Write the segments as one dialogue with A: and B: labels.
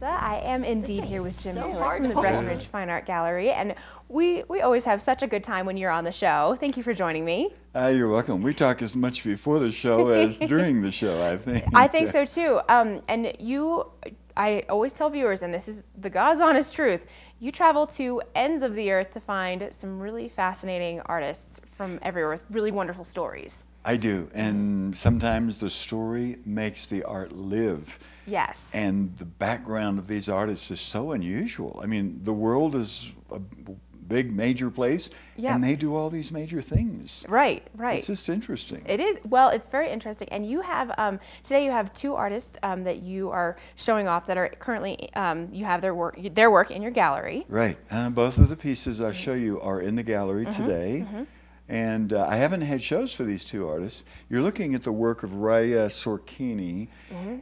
A: Melissa. I am indeed here with Jim
B: so
A: Tiller from the
B: to hold.
A: Breckenridge Fine Art Gallery, and we, we always have such a good time when you're on the show. Thank you for joining me.
C: Uh, you're welcome. We talk as much before the show as during the show, I think.
A: I think so too. Um, and you, I always tell viewers, and this is the God's honest truth, you travel to ends of the earth to find some really fascinating artists from everywhere with really wonderful stories.
C: I do. And sometimes the story makes the art live.
A: Yes.
C: And the background of these artists is so unusual. I mean, the world is a big, major place,
A: Yeah.
C: and they do all these major things.
A: right, right.
C: It's just interesting.
A: It is well. It's very interesting, and you have um, today. You have two artists um, that you are showing off that are currently um, you have their work their work in your gallery.
C: Right. Uh, both of the pieces I'll show you are in the gallery
A: Mm-hmm,
C: today. And uh, I haven't had shows for these two artists. You're looking at the work of Raya Sorkini.
A: Mm-hmm.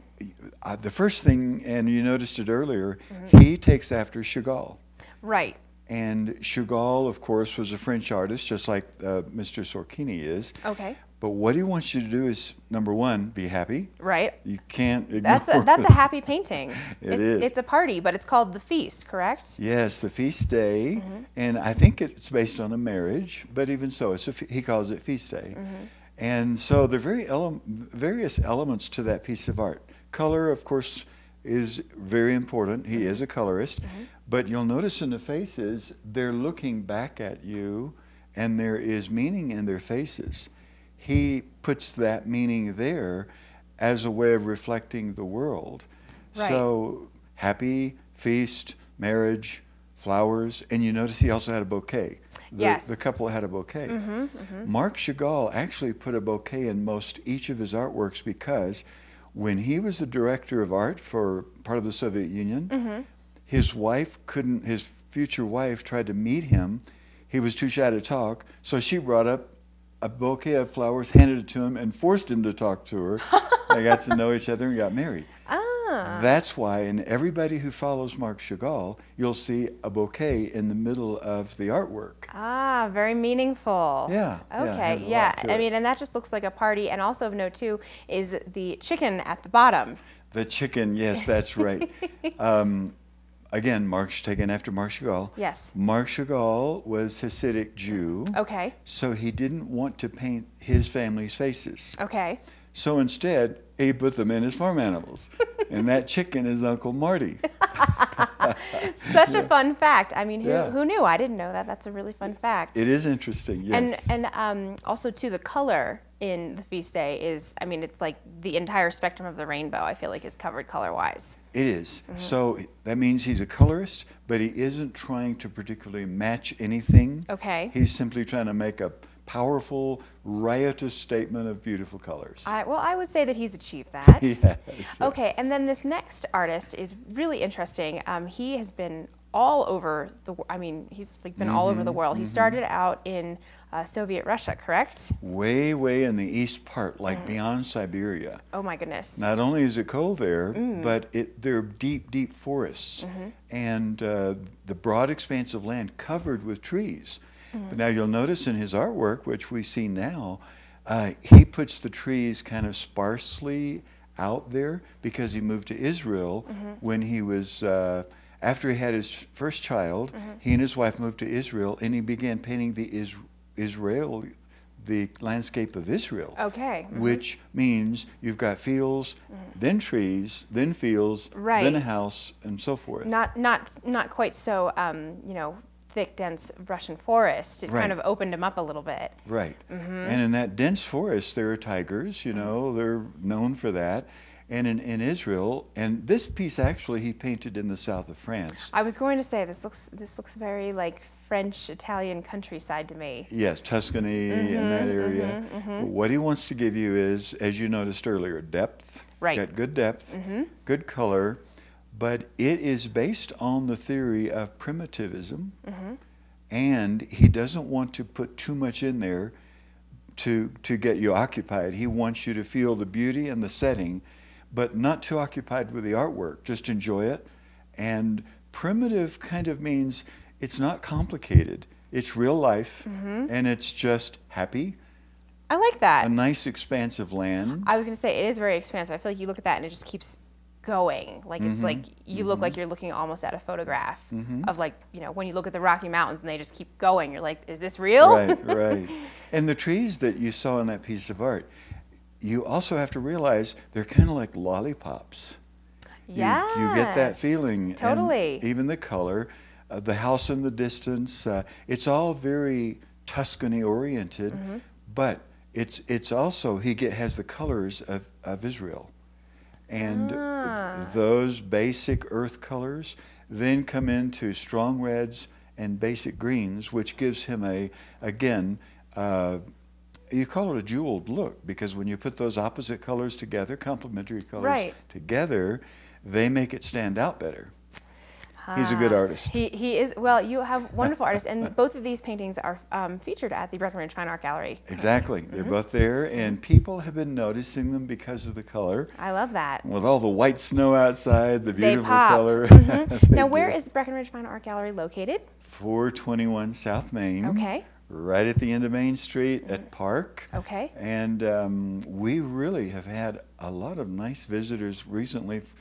C: Uh, the first thing, and you noticed it earlier,
A: Mm-hmm.
C: he takes after Chagall.
A: Right.
C: And Chagall, of course, was a French artist, just like uh, Mr. Sorkini is.
A: Okay.
C: But what he wants you to do is, number one, be happy.
A: Right.
C: You can't ignore
A: That's a, that's a happy painting.
C: It
A: it's,
C: is.
A: It's a party, but it's called the feast, correct?
C: Yes, the feast day,
A: Mm-hmm.
C: and I think it's based on a marriage, but even so, it's a, he calls it feast day.
A: Mm-hmm.
C: And so there are very ele- various elements to that piece of art. Color, of course, is very important. He is a colorist,
A: Mm-hmm.
C: but you'll notice in the faces, they're looking back at you, and there is meaning in their faces. He puts that meaning there as a way of reflecting the world.
A: Right.
C: So happy, feast, marriage, flowers, and you notice he also had a bouquet. The,
A: Yes.
C: The couple had a bouquet. Mm-hmm, mm-hmm. Marc Chagall actually put a bouquet in most each of his artworks because when he was the director of art for part of the Soviet Union, mm-hmm. his wife couldn't, his future wife tried to meet him. He was too shy to talk, so she brought up a bouquet of flowers, handed it to him, and forced him to talk to her. they got to know each other and got married.
A: Ah.
C: That's why, in everybody who follows Marc Chagall, you'll see a bouquet in the middle of the artwork.
A: Ah, very meaningful.
C: Yeah, yeah,
A: Okay.
C: a
A: Yeah. I mean, and that just looks like a party. And also of note too is the chicken at the bottom.
C: The chicken, yes, that's right. um, again, Marc, taken after Marc Chagall.
A: Yes.
C: Marc Chagall was Hasidic Jew,
A: Okay.
C: so he didn't want to paint his family's faces.
A: Okay.
C: So instead, he put them in as farm animals. and that chicken is Uncle Marty.
A: Such a fun fact. I mean, who,
C: Yeah.
A: who knew? I didn't know that. That's a really fun fact.
C: It is interesting, yes.
A: And and um, also too, the color in the feast day is, I mean, it's like the entire spectrum of the rainbow. I feel like is covered color wise.
C: It is.
A: Mm-hmm.
C: So that means he's a colorist, but he isn't trying to particularly match anything.
A: Okay.
C: He's simply trying to make a powerful, riotous statement of beautiful colors.
A: I, well, I would say that he's achieved that.
C: Yes.
A: Okay, and then this next artist is really interesting. Um, he has been all over the. I mean, he's like been all
C: Mm-hmm,
A: over the world. He started out in uh, Soviet Russia, correct?
C: Way, way in the east part,
A: Mm.
C: like beyond Siberia.
A: Oh my goodness.
C: Not only is it cold there,
A: Mm.
C: but it, there are deep, deep forests
A: Mm-hmm.
C: and uh, the broad expanse of land covered with trees.
A: Mm.
C: But now you'll notice in his artwork, which we see now, uh, he puts the trees kind of sparsely out there because he moved to Israel
A: Mm-hmm.
C: when he was. Uh, after he had his first child,
A: Mm-hmm.
C: he and his wife moved to Israel, and he began painting the is- Israel, the landscape of Israel
A: Okay. mhm.
C: which means you've got fields, then trees, then fields,
A: Right.
C: then a house, and so forth.
A: Not not not quite so. Um, you know, thick, dense Russian forest. It kind of opened them up a little bit.
C: Right.
A: Mm-hmm.
C: And in that dense forest, there are tigers, you know, they're known for that. And in, in Israel, and this piece actually he painted in the south of France.
A: I was going to say this looks this looks very like French Italian countryside to me.
C: Yes, Tuscany in that
A: Mm-hmm,
C: area. But what he wants to give you is, as you noticed earlier, depth.
A: Right. Mm-hmm.
C: Got good depth, good color, but it is based on the theory of primitivism,
A: Mm-hmm.
C: and he doesn't want to put too much in there to to get you occupied. He wants you to feel the beauty and the setting, but not too occupied with the artwork. Just enjoy it. And primitive kind of means it's not complicated. It's real life,
A: Mm-hmm.
C: and it's just happy,
A: I like that.
C: a nice expansive land.
A: I was going to say it is very expansive. I feel like you look at that and it just keeps going. Like it's mm-hmm. like you look like mm-hmm. you're looking almost at a photograph mm-hmm. of like, you know, when you look at the Rocky Mountains and they just keep going, you're like, is this real?
C: Right, right. And the trees that you saw in that piece of art, you also have to realize they're kind of like lollipops. You- You, get that feeling. and
A: totally.
C: even the color, uh, the house in the distance, uh, it's all very Tuscany oriented,
A: Mm-hmm.
C: but it's, it's also, he get, has the colors of, of Israel. And
A: Ah.
C: those basic earth colors then come into strong reds and basic greens, which gives him a, again, uh, you call it a jeweled look because when you put those opposite colors together, complementary colors
A: Right.
C: together, they make it stand out better. He's a good
A: Ah,
C: artist.
A: He, he is, well, you have wonderful artists, and both of these paintings are um, featured at the Breckenridge Fine Art Gallery.
C: Exactly. They're
A: Mm-hmm.
C: both there, and people have been noticing them because of the color.
A: I love that.
C: With all the white snow outside, the
A: They
C: beautiful
A: pop.
C: color.
A: Mhm.
C: They
A: Now, where
C: do.
A: is Breckenridge Fine Art Gallery located?
C: 421 South Main.
A: Okay.
C: Right at the end of Main Street at Park.
A: Okay.
C: And um, we really have had a lot of nice visitors recently f-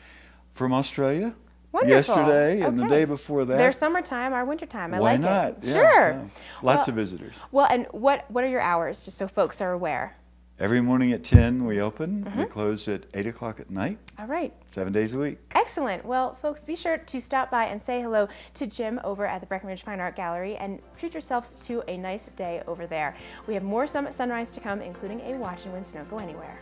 C: from Australia.
A: Wonderful.
C: Yesterday and the day before that.
A: Their summertime, our wintertime. I
C: Why
A: like
C: not?
A: it.
C: Yeah,
A: sure.
C: yeah. Lots
A: Well-
C: of visitors.
A: Well, and what what are your hours, just so folks are aware?
C: Every morning at 10 we open.
A: Mm-hmm.
C: We close at 8 o'clock at night,
A: All right.
C: seven days a week.
A: Excellent. Well, folks, be sure to stop by and say hello to Jim over at the Breckenridge Fine Art Gallery and treat yourselves to a nice day over there. We have more Summit Sunrise to come, including a watch and win, so don't go anywhere.